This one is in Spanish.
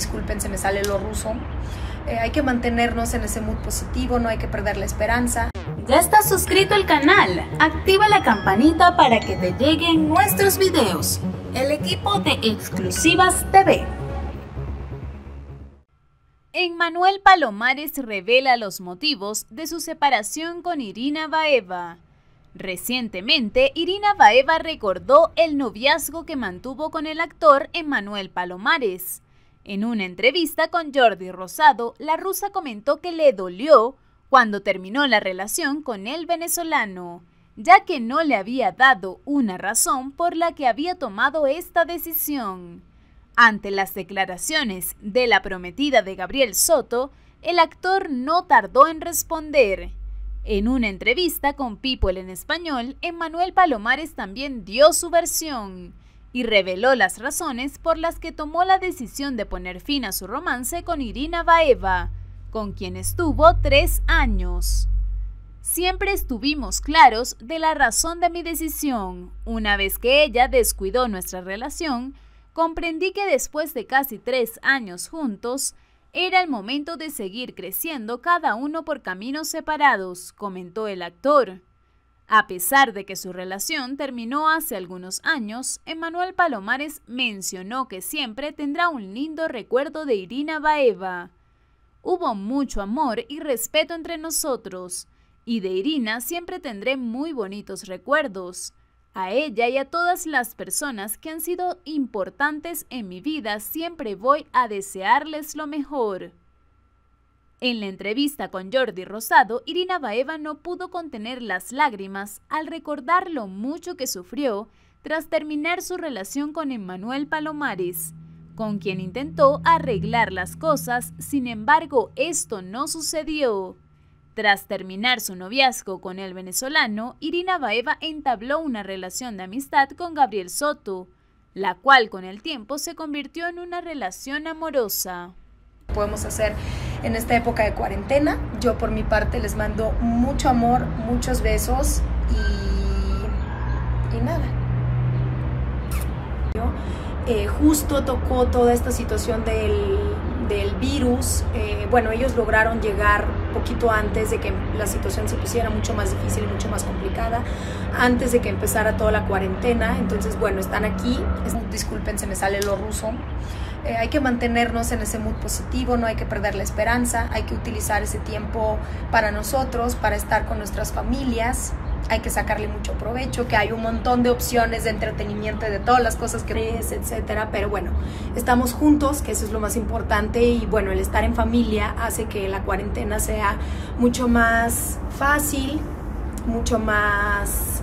disculpen, se me sale lo ruso. Eh, hay que mantenernos en ese mood positivo, no hay que perder la esperanza. ¿Ya estás suscrito al canal? Activa la campanita para que te lleguen nuestros videos. El equipo de Exclusivas TV. Emmanuel Palomares revela los motivos de su separación con Irina Baeva. Recientemente, Irina Baeva recordó el noviazgo que mantuvo con el actor Emmanuel Palomares. En una entrevista con Jordi Rosado, la rusa comentó que le dolió cuando terminó la relación con el venezolano, ya que no le había dado una razón por la que había tomado esta decisión. Ante las declaraciones de la prometida de Gabriel Soto, el actor no tardó en responder. En una entrevista con People en español, Emmanuel Palomares también dio su versión y reveló las razones por las que tomó la decisión de poner fin a su romance con Irina Baeva, con quien estuvo tres años. Siempre estuvimos claros de la razón de mi decisión. Una vez que ella descuidó nuestra relación, comprendí que después de casi tres años juntos, era el momento de seguir creciendo cada uno por caminos separados, comentó el actor. A pesar de que su relación terminó hace algunos años, Emanuel Palomares mencionó que siempre tendrá un lindo recuerdo de Irina Baeva. Hubo mucho amor y respeto entre nosotros, y de Irina siempre tendré muy bonitos recuerdos. A ella y a todas las personas que han sido importantes en mi vida siempre voy a desearles lo mejor. En la entrevista con Jordi Rosado, Irina Baeva no pudo contener las lágrimas al recordar lo mucho que sufrió tras terminar su relación con Emmanuel Palomares, con quien intentó arreglar las cosas, sin embargo esto no sucedió. Tras terminar su noviazgo con el venezolano, Irina Baeva entabló una relación de amistad con Gabriel Soto, la cual con el tiempo se convirtió en una relación amorosa. Podemos hacer en esta época de cuarentena. Yo por mi parte les mando mucho amor, muchos besos y, y nada. Eh, justo tocó toda esta situación del, del virus. Eh, bueno, ellos lograron llegar poquito antes de que la situación se pusiera mucho más difícil y mucho más complicada, antes de que empezara toda la cuarentena. Entonces, bueno, están aquí. Disculpen, se me sale lo ruso. Eh, hay que mantenernos en ese mood positivo, no hay que perder la esperanza, hay que utilizar ese tiempo para nosotros, para estar con nuestras familias, hay que sacarle mucho provecho, que hay un montón de opciones de entretenimiento de todas las cosas que ves, etcétera, pero bueno, estamos juntos, que eso es lo más importante y bueno, el estar en familia hace que la cuarentena sea mucho más fácil, mucho más